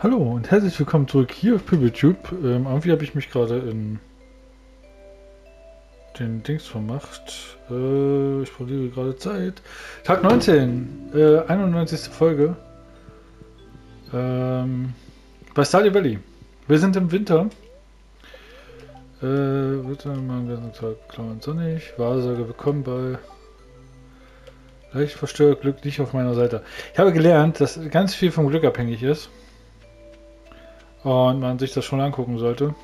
Hallo und herzlich willkommen zurück hier auf PibbleTube. Ähm, irgendwie habe ich mich gerade in den Dings vermacht. Äh, ich verliere gerade Zeit. Tag 19, äh, 91. Folge. Ähm, bei Stardew Valley. Wir sind im Winter. Äh, ganzen Tag klar und sonnig. Wahrsage willkommen bei leicht verstört, Glück nicht auf meiner Seite. Ich habe gelernt, dass ganz viel vom Glück abhängig ist. Und man sich das schon angucken sollte.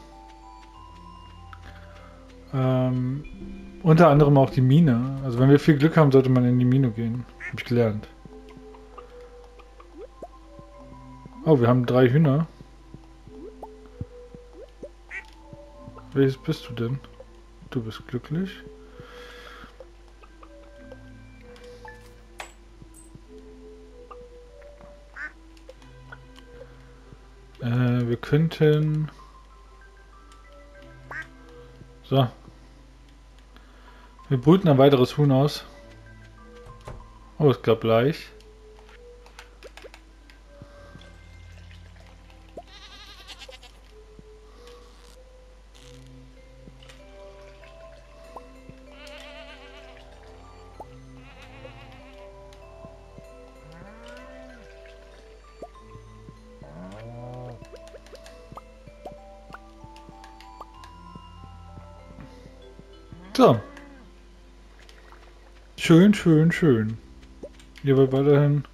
Ähm, unter anderem auch die Mine. Also wenn wir viel Glück haben, sollte man in die Mine gehen. Habe ich gelernt. Oh, wir haben drei Hühner. Welches bist du denn? Du bist glücklich. Wir könnten... So. Wir brüten ein weiteres Huhn aus. Oh, es klappt gleich. So. Schön, schön, schön. Hier war weiterhin.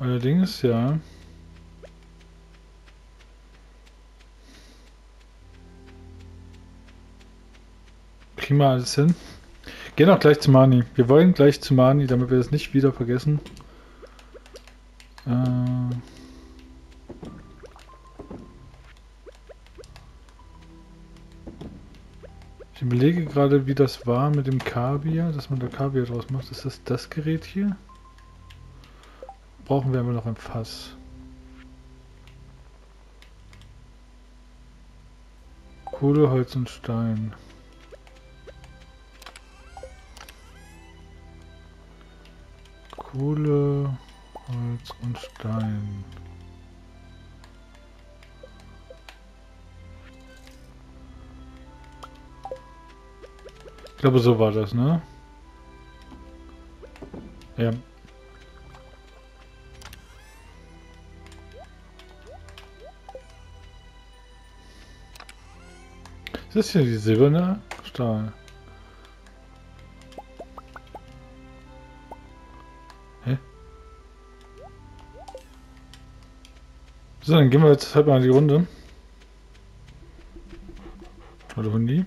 Allerdings, ja. Wir alles hin. Gehen auch gleich zu Mani. Wir wollen gleich zu Mani, damit wir das nicht wieder vergessen. Äh. Ich überlege gerade, wie das war mit dem Kaviar, dass man da Kaviar draus macht. Ist das das Gerät hier? Brauchen wir aber noch ein Fass. Kohle, Holz und Stein. Kohle, Holz und Stein. Ich glaube, so war das, ne? Ja. Ist das hier die silberne Stahl? Hä? So, dann gehen wir jetzt halt mal die Runde. Hallo Hundi.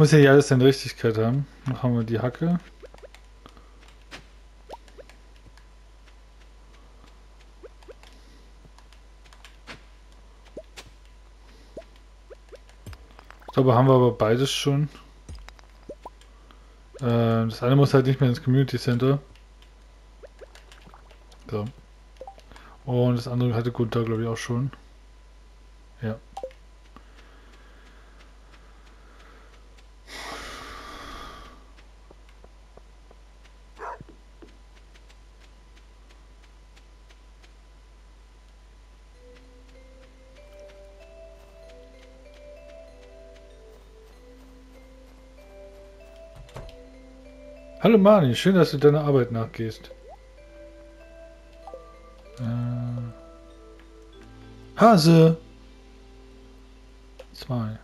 Muss ja hier alles seine Richtigkeit haben. Noch haben wir die Hacke. Ich glaube, haben wir aber beides schon. Äh, das eine muss halt nicht mehr ins Community Center. So. Und das andere hatte Gunther, glaube ich, auch schon. Ja. Hallo Mani, schön, dass du deiner Arbeit nachgehst. Äh, Hase! Zwei.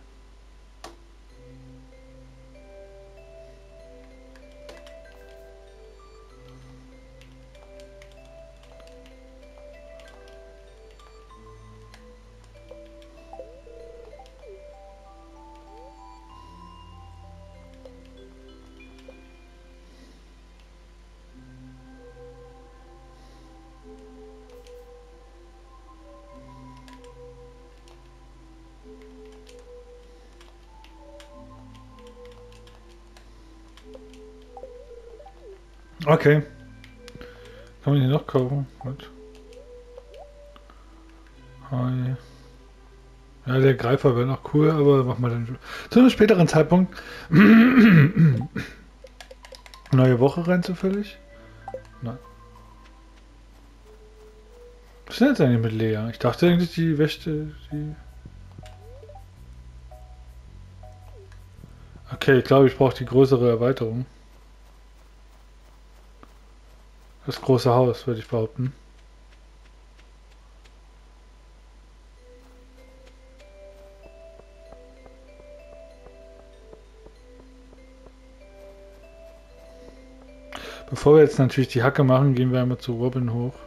Okay. Kann man hier noch kaufen? Gut. Hi. Ja, der Greifer wäre noch cool, aber machen wir dann zu einem späteren Zeitpunkt. Neue Woche rein zufällig? Nein. Was ist denn jetzt eigentlich mit Lea? Ich dachte eigentlich, die Wächte, die... Okay, ich glaube, ich brauche die größere Erweiterung. Das große Haus, würde ich behaupten. Bevor wir jetzt natürlich die Hacke machen, gehen wir einmal zu Robin hoch.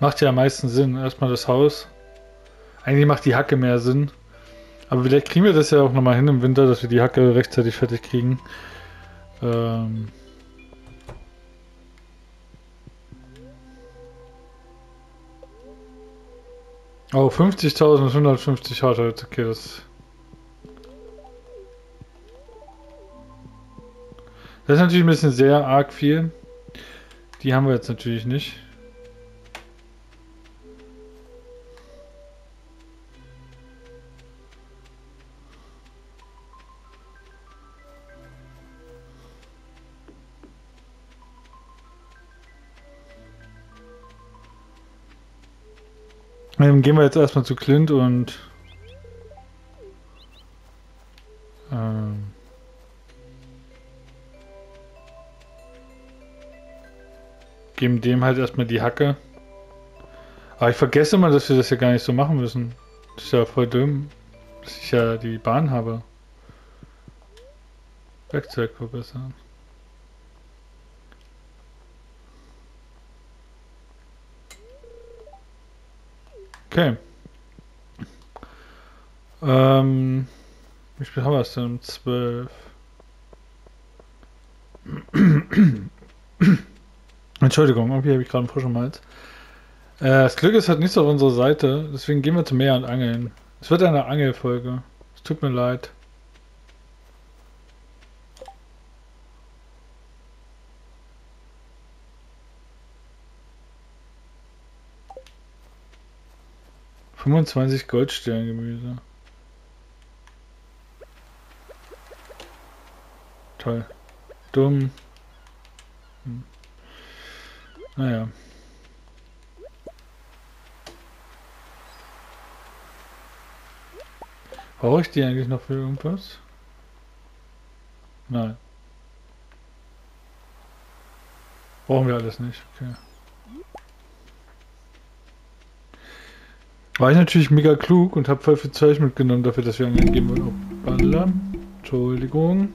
Macht ja am meisten Sinn. Erstmal das Haus. Eigentlich macht die Hacke mehr Sinn. Aber vielleicht kriegen wir das ja auch nochmal hin im Winter, dass wir die Hacke rechtzeitig fertig kriegen. Ähm Oh, 50.000 bis 150 Hardware. Okay, das. Das ist natürlich ein bisschen sehr arg viel. Die haben wir jetzt natürlich nicht. Dann gehen wir jetzt erstmal zu Clint und ähm, geben dem halt erstmal die Hacke. Aber ich vergesse immer, dass wir das ja gar nicht so machen müssen. Das ist ja voll dumm, dass ich ja die Bahn habe. Werkzeug verbessern. Okay. Ähm, wie spät haben wir es denn? Um 12. Entschuldigung, irgendwie habe ich gerade einen frischen Hals. Äh, das Glück ist halt nicht so auf unserer Seite, deswegen gehen wir zum Meer und angeln. Es wird eine Angelfolge. Es tut mir leid. 25 Goldsterngemüse. Toll. Dumm. Hm. Naja. Brauche ich die eigentlich noch für irgendwas? Nein. Brauchen wir alles nicht. Okay. War ich natürlich mega klug und habe voll viel Zeug mitgenommen dafür, dass wir angegeben wurden. Oh, Baller. Entschuldigung.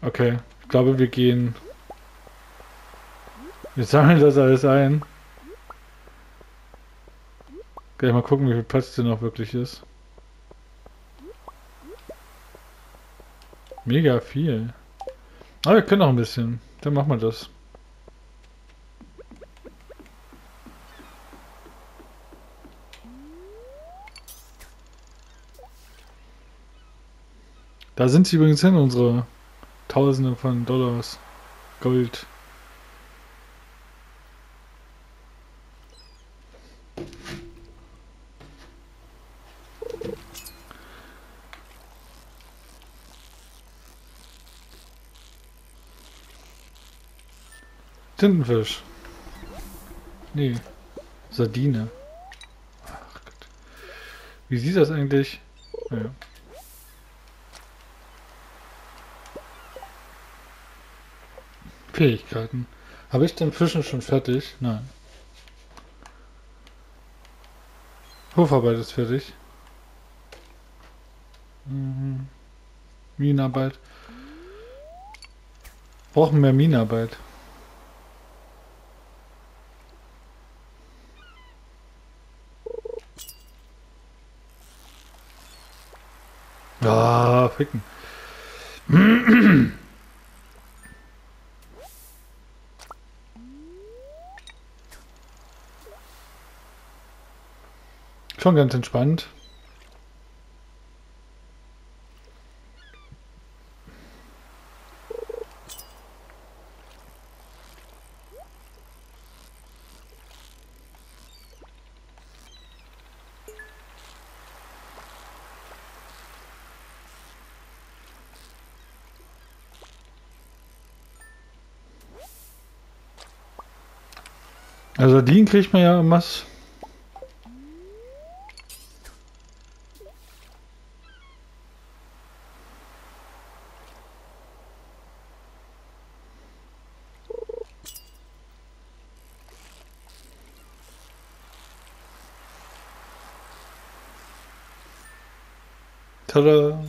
Okay, ich glaube wir gehen... Wir sammeln das alles ein. Gleich mal gucken, wie viel Platz denn noch wirklich ist. Mega viel. Aber wir können noch ein bisschen. Dann machen wir das. Da sind sie übrigens hin, unsere Tausende von Dollars Gold. Tintenfisch. Nee. Sardine. Ach Gott. Wie sieht das eigentlich? Ja. Fähigkeiten. Habe ich den Fischen schon fertig? Nein. Hofarbeit ist fertig. Mhm. Minenarbeit. Brauchen mehr Minenarbeit. Ah, ficken. Schon ganz entspannt. Also Sardinen kriegt man ja was. Tada!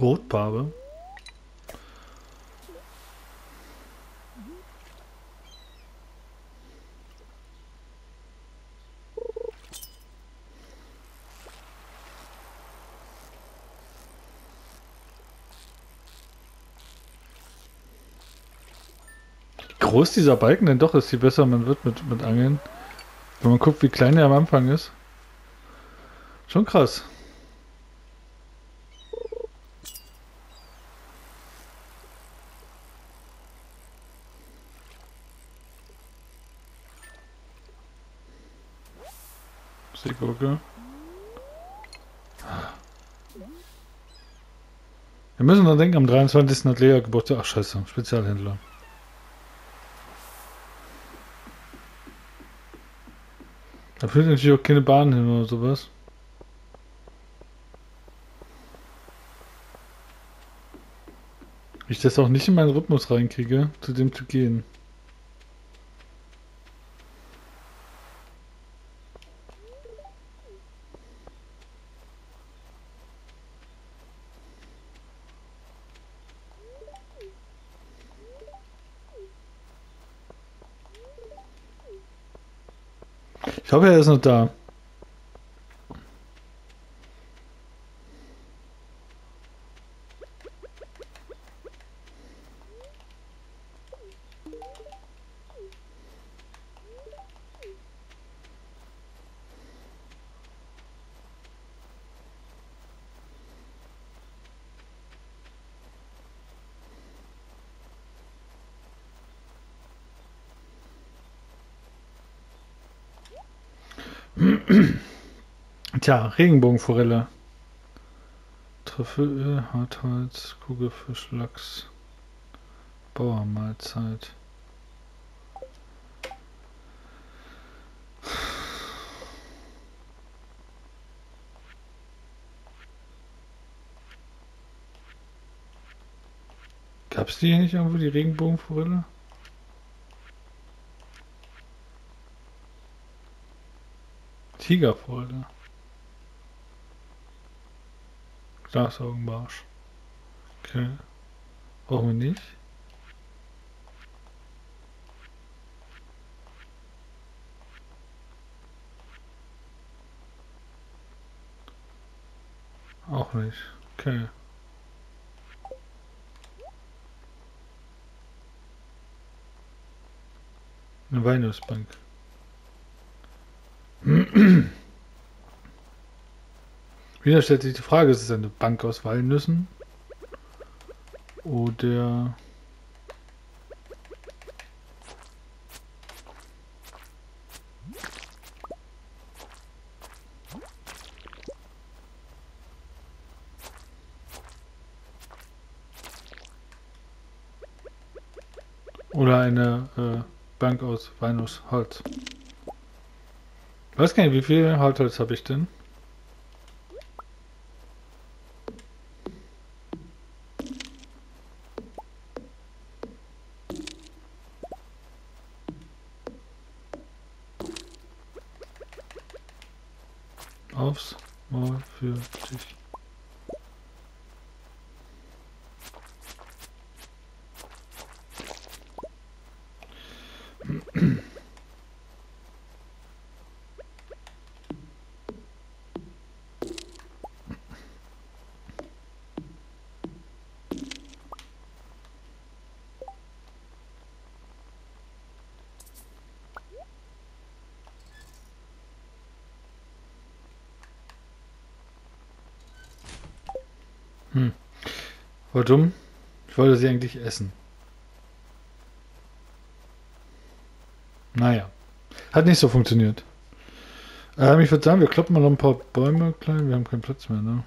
Rotbarbe. groß dieser Balken denn doch ist, je besser man wird mit, mit Angeln. Wenn man guckt, wie klein er am Anfang ist. Schon krass. Seegurke. Wir müssen dann denken, am 23. hat Lea Geburtstag. Ach scheiße, Spezialhändler. Da führt natürlich auch keine Bahn hin oder sowas. Ich das auch nicht in meinen Rhythmus reinkriege, zu dem zu gehen. Ich hoffe, er ist noch da. Tja, Regenbogenforelle. Trüffelöl, Hartholz, Kugelfisch, Lachs. Bauermahlzeit. Gab es die hier nicht irgendwo, die Regenbogenforelle? Tigerfolge. Glasaugenbarsch. Okay. Brauchen wir nicht. Auch nicht. Okay. Eine Weihnachtsbank. Wieder stellt sich die Frage, ist es eine Bank aus Walnüssen? Oder... Oder eine äh, Bank aus Walnussholz. Weiß gar nicht, wie viel Hartholz habe ich denn? Aufs Maul für dich. Hm. War dumm. Ich wollte sie eigentlich essen. Naja. Hat nicht so funktioniert. Ähm, ich würde sagen, wir kloppen mal noch ein paar Bäume klein. Wir haben keinen Platz mehr, ne?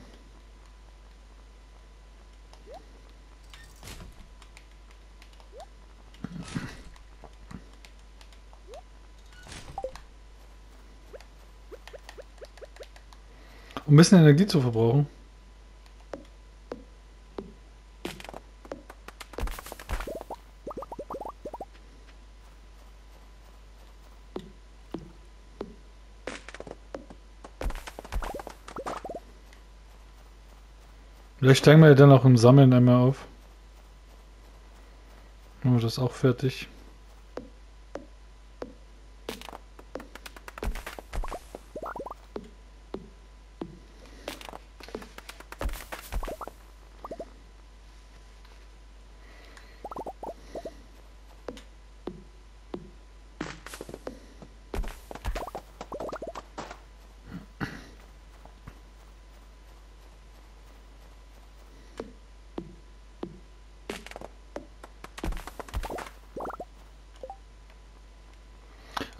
Um ein bisschen Energie zu verbrauchen. Vielleicht steigen wir dann auch im Sammeln einmal auf. Machen wir das auch fertig.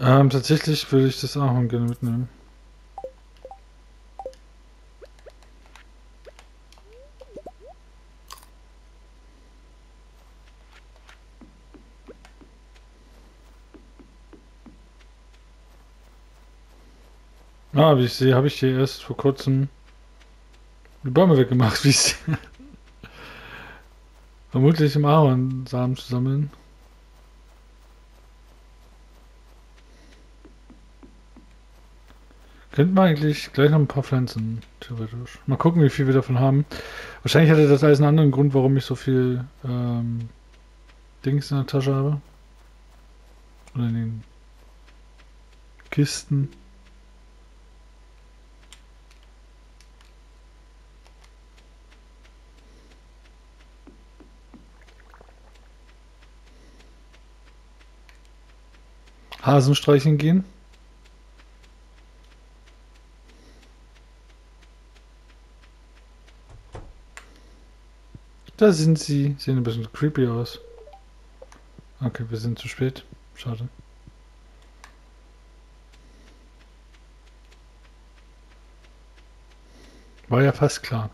Ähm, tatsächlich würde ich das auch gerne mitnehmen. Ah, wie ich sehe, habe ich hier erst vor kurzem die Bäume weggemacht, wie ich sehe. Vermutlich im Ahornsamen zu sammeln. Könnten wir eigentlich gleich noch ein paar Pflanzen, theoretisch. Mal gucken, wie viel wir davon haben. Wahrscheinlich hatte das alles einen anderen Grund, warum ich so viel ähm, Dings in der Tasche habe. Oder in den Kisten. Hasenstreichen gehen. Da sind sie. Sehen ein bisschen creepy aus. Okay, wir sind zu spät. Schade. War ja fast klar.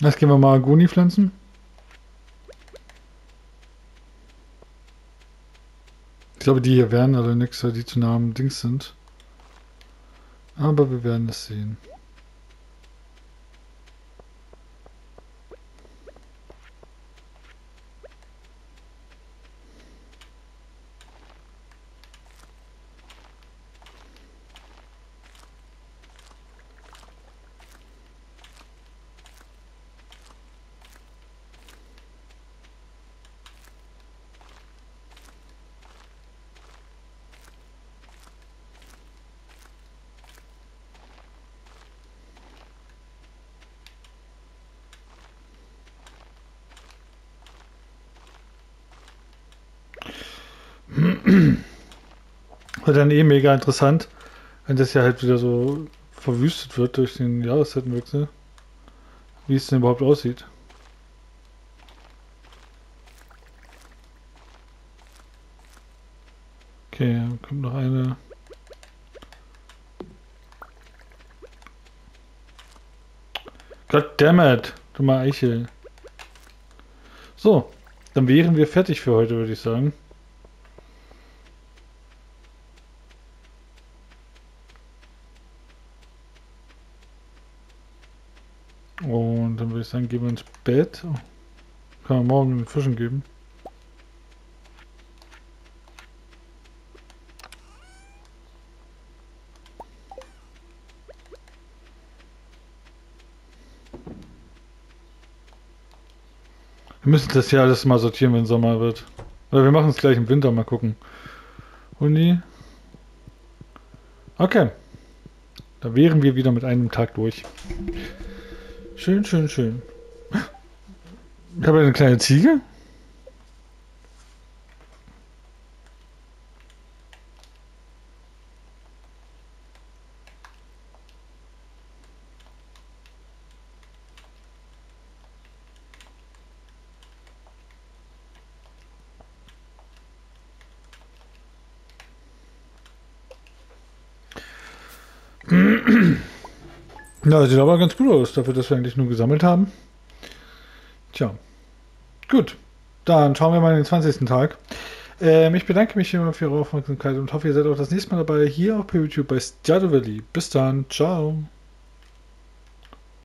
Jetzt gehen wir mal Agoni pflanzen. Ich glaube, die hier werden alle nichts, weil die zu nah am Dings sind. Aber wir werden es sehen. Wird dann eh mega interessant, wenn das ja halt wieder so verwüstet wird durch den Jahreszeitenwechsel. Wie es denn überhaupt aussieht. Okay, kommt noch eine. Goddammit, du mal Eichel. So, dann wären wir fertig für heute, würde ich sagen. Sagen, gehen wir ins Bett. Kann man morgen den Fischen geben. Wir müssen das hier alles mal sortieren, wenn Sommer wird. Oder wir machen es gleich im Winter, mal gucken. Uni. Okay. Da wären wir wieder mit einem Tag durch. Schön, schön, schön. Ich habe eine kleine Ziege. Ja, sieht aber ganz gut aus, dafür, dass wir eigentlich nur gesammelt haben. Tja. Gut. Dann schauen wir mal in den 20. Tag. Ähm, ich bedanke mich immer für Ihre Aufmerksamkeit und hoffe, ihr seid auch das nächste Mal dabei hier auf YouTube bei Stardew Valley. Bis dann. Ciao.